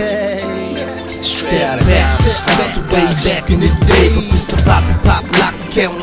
Step back, step back, way back in the day. From Mr. Poppy Pop Lock,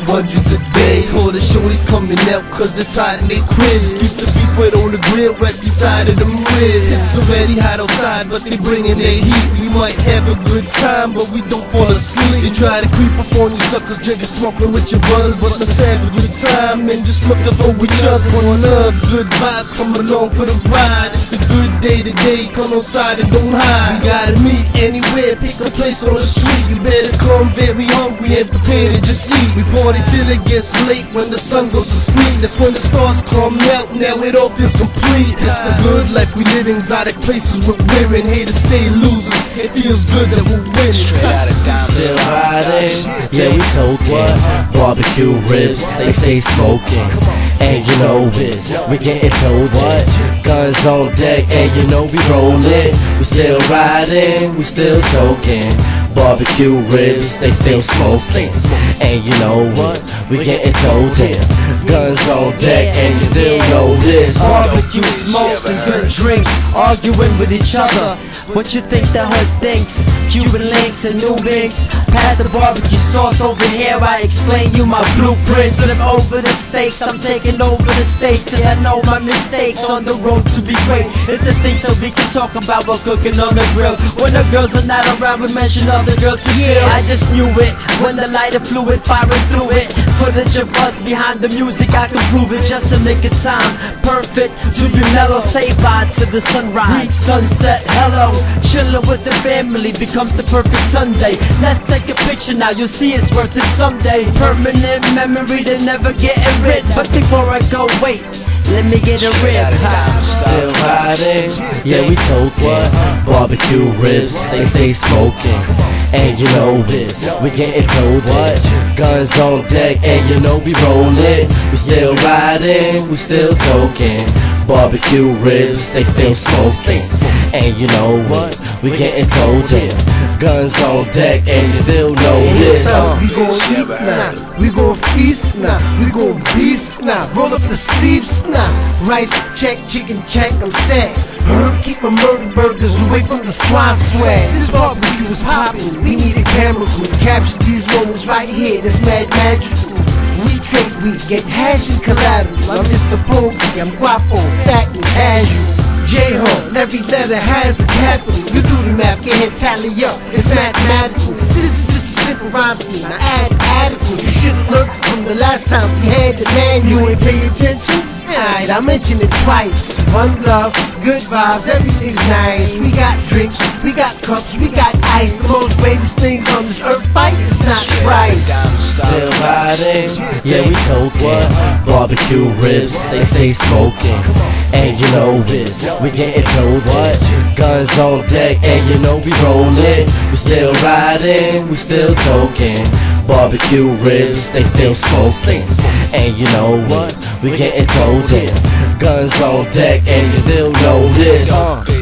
hundreds a day. All the shorties coming out cause it's hot in their cribs. Keep the beef right on the grill right beside of them ribs. It's already hot outside, but they bringing their heat. We might have a good time, but we don't fall asleep. They try to creep up on you suckers, drinking, smoking with your brothers. But let's have a good time and just look up for each other. One love, good vibes, come along for the ride. It's a good day today, come outside and don't hide. We gotta meet anywhere, pick a place on the street. You better come very hungry and prepared to just eat. We party till it gets late when the sun goes to sleep. That's when the stars come out, now it all feels complete. It's a good life we live in, exotic places with women. Haters stay losers, it feels good that we're winning. Still riding, yeah we told what? Barbecue ribs, they stay smoking. And you know this, we getting told what? Guns on deck, and you know we rollin'. We still riding, we still toking. Barbecue ribs, they still smoking. And you know what? We getting told them. Guns on deck, and you still know this. Barbecue smokes and good drinks, arguing with each other. What you think the hood thinks? Cuban links and new links. Pass the barbecue sauce over here. I explain you my blueprints. Flip over the stakes. I'm taking over the states. Cause I know my mistakes on the road to be great. It's the things that we can talk about while cooking on the grill. When the girls are not around, we mention other girls for yeah. I just knew it when the lighter fluid firing through it. Footage of us behind the music, I can prove it. Just a nick of time. Perfect to be mellow. Say bye to the sunrise. Sunset, hello. Chilling with the family becomes the perfect Sunday. Let's take a picture now, you'll see it's worth it someday. Permanent memory, they never getting rid. But before I go, wait. Let me get a rib pop. Still riding, yeah we told what? Barbecue ribs, they stay smoking. And you know this, we getting told what? Guns on deck, and you know we rollin'. We still riding, we still toking. Barbecue ribs, they still smoking. And you know what? We getting told them. Guns on deck, and you still know this. Uh, we gon' eat now, we gon' feast now, we gon' beast now. Roll up the sleeves now. Rice check, chicken check, I'm set. Keep my murder burgers away from the swine swag. This barbecue is poppin', we need a camera crew to capture these moments right here. That's mad magical. We trade, we get hash and collateral. I'm Mr. Pokey, I'm guapo, fat and casual. J-HON, every letter has a capital. You do the math, get hit, tally up. It's mathematical. This is just a simple rhyme scheme. I add articles. You should from the last time we had the man. You ain't pay attention? Alright, I mentioned it twice. One love, good vibes, everything's nice. We got drinks, we got cups, we got ice. The most greatest things on this earth fight is not price. Still riding, yeah we what? Barbecue ribs, they stay smoking. And you know this, we getting told what? Guns on deck, and you know we rollin'. We still riding, we still toking. Barbecue ribs, they still smoking. And you know what? We getting told them. Guns on deck, and you still know this.